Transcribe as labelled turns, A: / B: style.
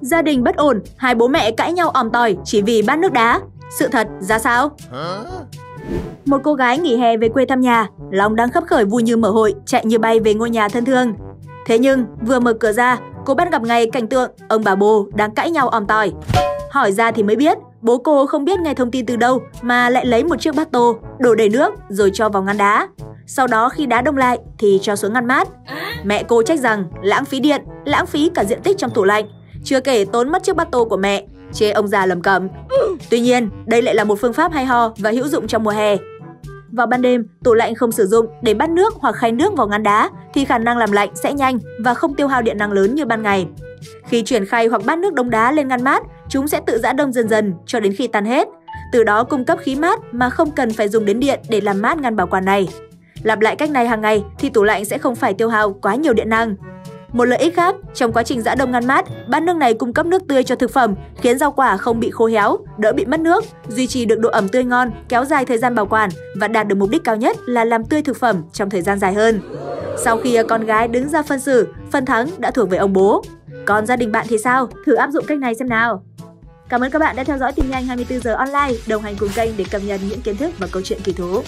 A: Gia đình bất ổn, hai bố mẹ cãi nhau òm tỏi chỉ vì bát nước đá. Sự thật ra sao? Một cô gái nghỉ hè về quê thăm nhà, lòng đang khấp khởi vui như mở hội, chạy như bay về ngôi nhà thân thương. Thế nhưng, vừa mở cửa ra, cô bắt gặp ngay cảnh tượng ông bà bố đang cãi nhau òm tỏi. Hỏi ra thì mới biết, bố cô không biết nghe thông tin từ đâu mà lại lấy một chiếc bát tô, đổ đầy nước rồi cho vào ngăn đá. Sau đó khi đá đông lại thì cho xuống ngăn mát. Mẹ cô trách rằng lãng phí điện, lãng phí cả diện tích trong tủ lạnh. Chưa kể tốn mất chiếc bát tô của mẹ, chê ông già lầm cẩm. Tuy nhiên, đây lại là một phương pháp hay ho và hữu dụng trong mùa hè. Vào ban đêm, tủ lạnh không sử dụng để bắt nước hoặc khay nước vào ngăn đá thì khả năng làm lạnh sẽ nhanh và không tiêu hao điện năng lớn như ban ngày. Khi chuyển khay hoặc bát nước đông đá lên ngăn mát, chúng sẽ tự giã đông dần dần cho đến khi tan hết. Từ đó cung cấp khí mát mà không cần phải dùng đến điện để làm mát ngăn bảo quản này. Lặp lại cách này hàng ngày thì tủ lạnh sẽ không phải tiêu hao quá nhiều điện năng. Một lợi ích khác, trong quá trình giã đông ngăn mát, bát nước này cung cấp nước tươi cho thực phẩm, khiến rau quả không bị khô héo, đỡ bị mất nước, duy trì được độ ẩm tươi ngon, kéo dài thời gian bảo quản và đạt được mục đích cao nhất là làm tươi thực phẩm trong thời gian dài hơn. Sau khi con gái đứng ra phân xử, phần thắng đã thuộc về ông bố. Còn gia đình bạn thì sao? Thử áp dụng cách này xem nào. Cảm ơn các bạn đã theo dõi tin nhanh 24 giờ online, đồng hành cùng kênh để cập nhật những kiến thức và câu chuyện kỳ thú.